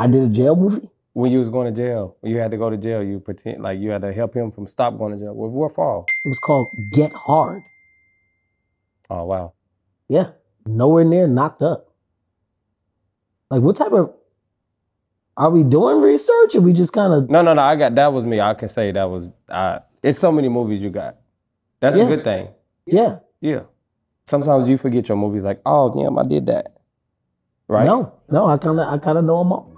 I did a jail movie. When you was going to jail, when you had to go to jail, you pretend like you had to help him from stop going to jail. What, what fall? It was called Get Hard. Oh wow. Yeah, nowhere near knocked up. Like, what type of? Are we doing research, or we just kind of? No, no, no. I got that was me. I can say that was. I. It's so many movies you got. That's Yeah. a good thing. Yeah. Yeah. Sometimes you forget your movies. Like, oh damn, I did that. Right. No, no, I kind of, I kind of know them all.